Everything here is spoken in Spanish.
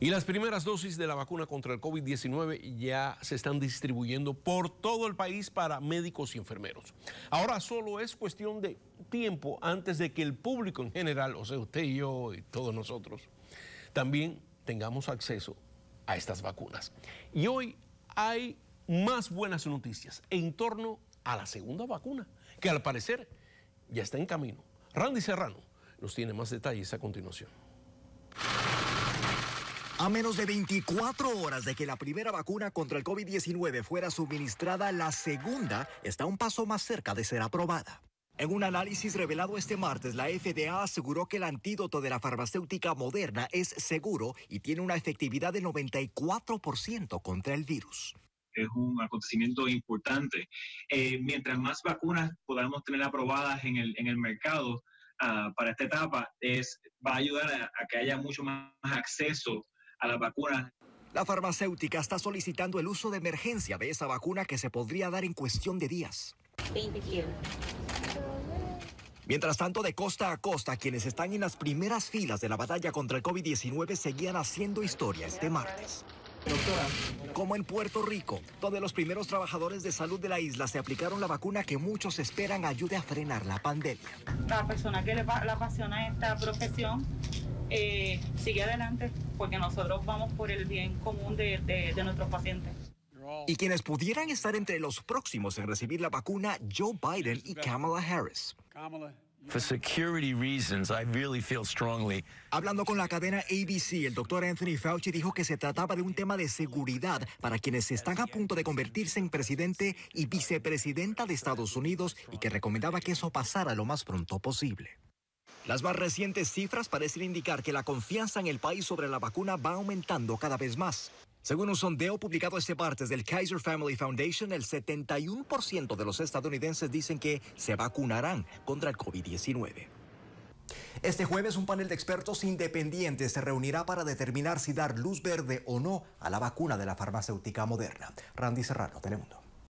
Y las primeras dosis de la vacuna contra el COVID-19 ya se están distribuyendo por todo el país para médicos y enfermeros. Ahora solo es cuestión de tiempo antes de que el público en general, o sea, usted y yo y todos nosotros, también tengamos acceso a estas vacunas. Y hoy hay más buenas noticias en torno a la segunda vacuna, que al parecer ya está en camino. Randy Serrano nos tiene más detalles a continuación. A menos de 24 horas de que la primera vacuna contra el COVID-19 fuera suministrada, la segunda está un paso más cerca de ser aprobada. En un análisis revelado este martes, la FDA aseguró que el antídoto de la farmacéutica moderna es seguro y tiene una efectividad de 94% contra el virus. Es un acontecimiento importante. Eh, mientras más vacunas podamos tener aprobadas en el, en el mercado uh, para esta etapa, es, va a ayudar a, a que haya mucho más acceso a la vacuna. La farmacéutica está solicitando el uso de emergencia de esa vacuna que se podría dar en cuestión de días. Mientras tanto, de costa a costa, quienes están en las primeras filas de la batalla contra el COVID-19 seguían haciendo historia este martes. Doctora, como en Puerto Rico, donde los primeros trabajadores de salud de la isla se aplicaron la vacuna que muchos esperan ayude a frenar la pandemia. La persona que le, le apasiona esta profesión eh, sigue adelante porque nosotros vamos por el bien común de, de, de nuestros pacientes. Y quienes pudieran estar entre los próximos en recibir la vacuna, Joe Biden y Kamala Harris. For security reasons, I really feel strongly. Hablando con la cadena ABC, el doctor Anthony Fauci dijo que se trataba de un tema de seguridad para quienes están a punto de convertirse en presidente y vicepresidenta de Estados Unidos y que recomendaba que eso pasara lo más pronto posible. Las más recientes cifras parecen indicar que la confianza en el país sobre la vacuna va aumentando cada vez más. Según un sondeo publicado este martes del Kaiser Family Foundation, el 71% de los estadounidenses dicen que se vacunarán contra el COVID-19. Este jueves un panel de expertos independientes se reunirá para determinar si dar luz verde o no a la vacuna de la farmacéutica moderna. Randy Serrano, Telemundo.